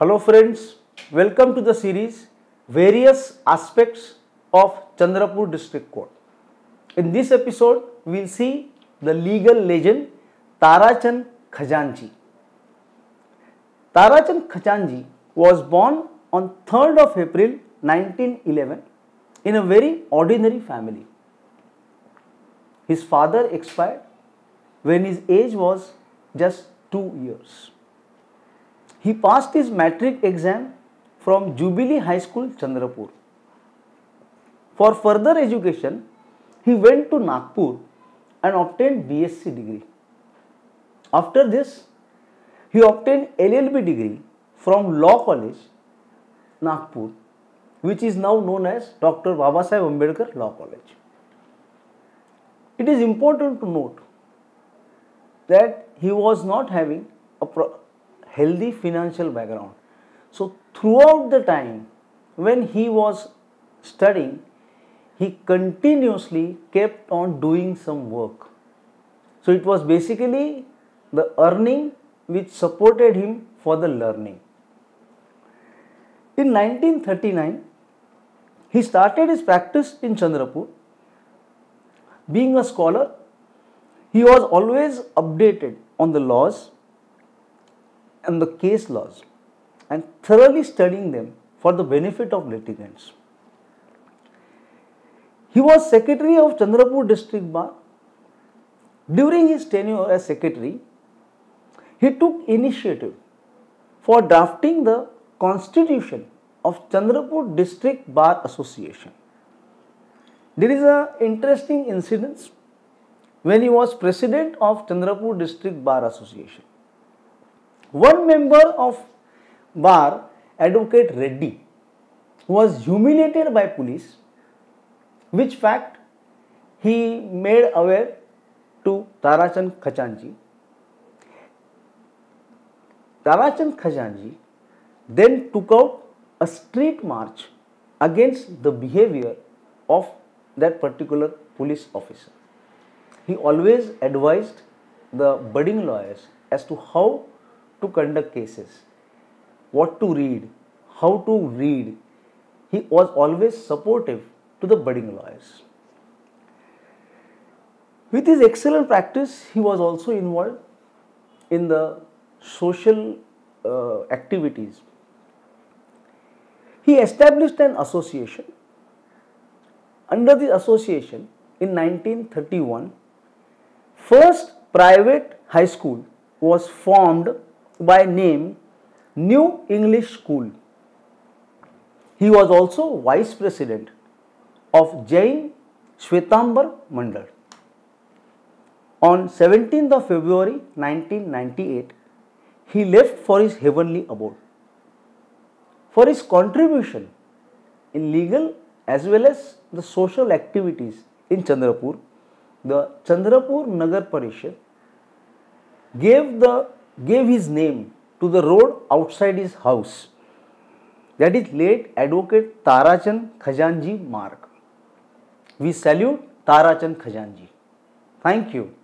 Hello friends, welcome to the series Various Aspects of Chandrapur District Court. In this episode, we will see the legal legend Tarachand Khajanchi. Tarachand Khajanchi was born on 3rd of April 1911 in a very ordinary family. His father expired when his age was just 2 years. He passed his matric exam from Jubilee High School, Chandrapur. For further education, he went to Nagpur and obtained BSc degree. After this, he obtained LLB degree from Law College, Nagpur, which is now known as Dr. Babasaheb Ambedkar Law College. It is important to note that he was not having a healthy financial background. So, throughout the time when he was studying, he continuously kept on doing some work. So, it was basically the earning which supported him for the learning. In 1939, he started his practice in Chandrapur. Being a scholar, he was always updated on the laws and the case laws and thoroughly studying them for the benefit of litigants. He was secretary of Chandrapur district bar. During his tenure as secretary, he took initiative for drafting the constitution of Chandrapur district bar association. There is an interesting incident when he was president of Chandrapur district bar association. One member of bar, Advocate Reddy, was humiliated by police, which fact he made aware to Tarachand Khajanchi. Tarachand Khajanchi then took out a street march against the behavior of that particular police officer. He always advised the budding lawyers as to how to conduct cases, what to read, how to read. He was always supportive to the budding lawyers. With his excellent practice, he was also involved in the social uh, activities. He established an association. Under the association, in 1931, first private high school was formed by name New English School. He was also vice president of Jain Shwetambar Mandal. On 17th of February 1998, he left for his heavenly abode. For his contribution in legal as well as the social activities in Chandrapur, the Chandrapur Nagar Parishad gave the gave his name to the road outside his house. That is late advocate Tarachand Khajanji Mark. We salute Tarachand Khajanji. Thank you.